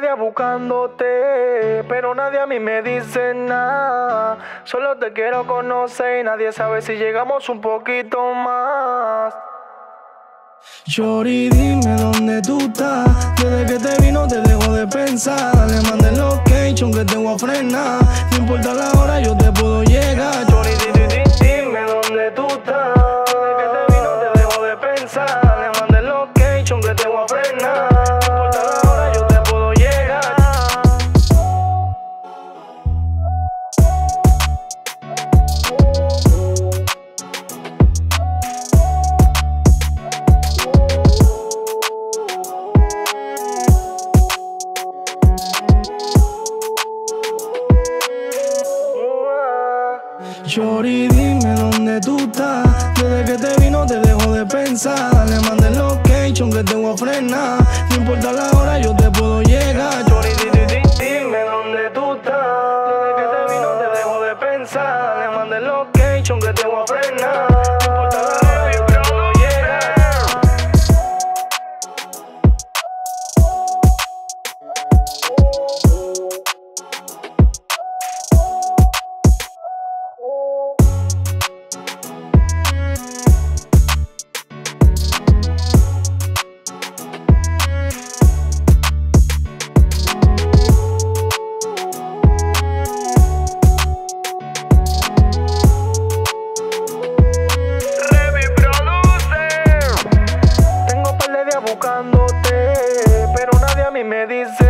días buscándote, pero nadie a mí me dice nada. Solo te quiero conocer y nadie sabe si llegamos un poquito más. Chori, dime dónde tú estás. Desde que te vino te dejo de pensar. Le mandé el location que tengo a frenar. No importa la hora, yo te puedo llegar. Chori, di, di, di, dime dónde tú estás. Chori, dime dónde tú estás. Desde que te vino te dejo de pensar. Le mandé el location que tengo a frenar. No importa la hora, yo te puedo llegar. Chori, di, di, di, dime dónde tú estás. Desde que te vino te dejo de pensar. Le mandé el location que tengo a frenar. buscándote, pero nadie a mí me dice.